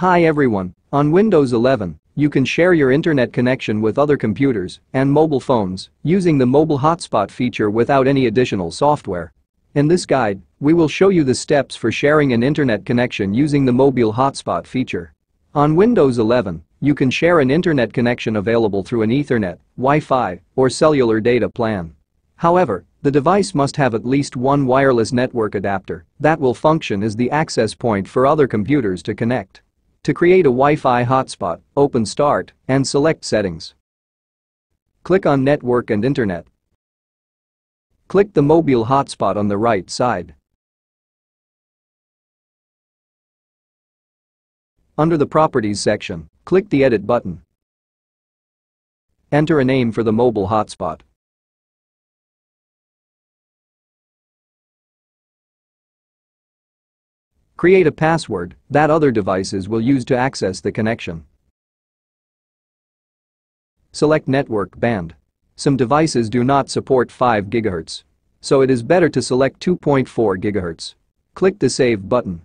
Hi everyone, on Windows 11, you can share your internet connection with other computers and mobile phones using the mobile hotspot feature without any additional software. In this guide, we will show you the steps for sharing an internet connection using the mobile hotspot feature. On Windows 11, you can share an internet connection available through an Ethernet, Wi-Fi, or cellular data plan. However, the device must have at least one wireless network adapter that will function as the access point for other computers to connect. To create a Wi-Fi hotspot, open Start and select Settings. Click on Network and Internet. Click the mobile hotspot on the right side. Under the Properties section, click the Edit button. Enter a name for the mobile hotspot. Create a password that other devices will use to access the connection. Select network band. Some devices do not support 5 GHz. So it is better to select 2.4 GHz. Click the Save button.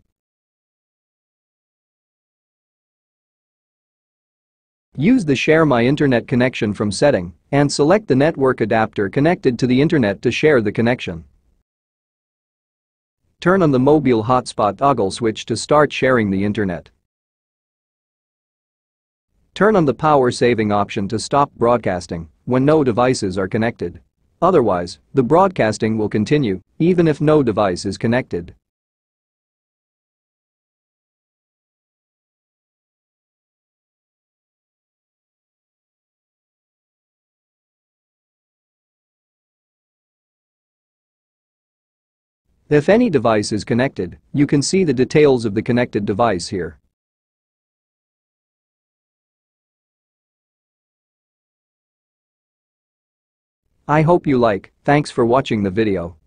Use the Share My Internet connection from setting and select the network adapter connected to the internet to share the connection. Turn on the mobile hotspot toggle switch to start sharing the internet. Turn on the power saving option to stop broadcasting when no devices are connected. Otherwise, the broadcasting will continue even if no device is connected. If any device is connected, you can see the details of the connected device here. I hope you like, thanks for watching the video.